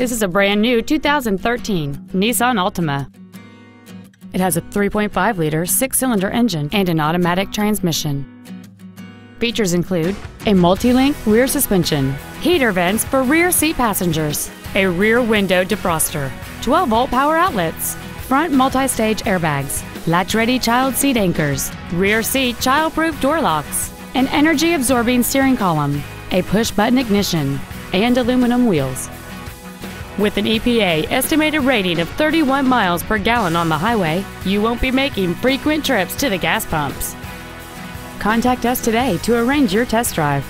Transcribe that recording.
This is a brand new 2013 Nissan Altima. It has a 3.5-liter six-cylinder engine and an automatic transmission. Features include a multi-link rear suspension, heater vents for rear seat passengers, a rear window defroster, 12-volt power outlets, front multi-stage airbags, latch-ready child seat anchors, rear seat child-proof door locks, an energy-absorbing steering column, a push-button ignition, and aluminum wheels. With an EPA estimated rating of 31 miles per gallon on the highway, you won't be making frequent trips to the gas pumps. Contact us today to arrange your test drive.